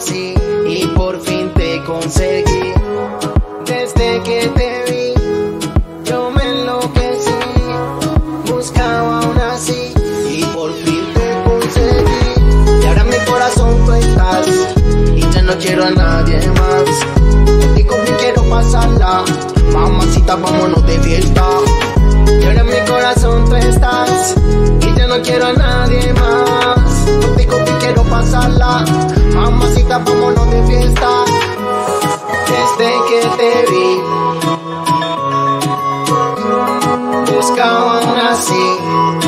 y por fin te conseguí. Desde que te vi, yo me enloquecí, buscaba una así y por fin te conseguí. Y ahora en mi corazón tú estás y ya no quiero a nadie más. Contigo me quiero pasarla, mamacita vámonos de fiesta. Te vi, buscaban así